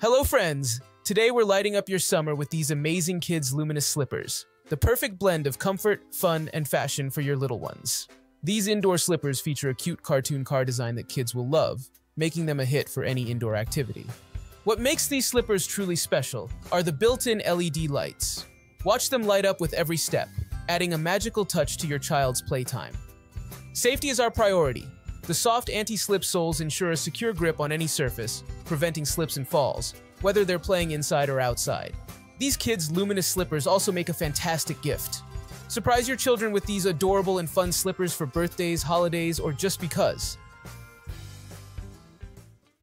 Hello friends! Today we're lighting up your summer with these amazing kids' luminous slippers. The perfect blend of comfort, fun, and fashion for your little ones. These indoor slippers feature a cute cartoon car design that kids will love, making them a hit for any indoor activity. What makes these slippers truly special are the built-in LED lights. Watch them light up with every step, adding a magical touch to your child's playtime. Safety is our priority. The soft anti-slip soles ensure a secure grip on any surface, preventing slips and falls, whether they're playing inside or outside. These kids' luminous slippers also make a fantastic gift. Surprise your children with these adorable and fun slippers for birthdays, holidays, or just because.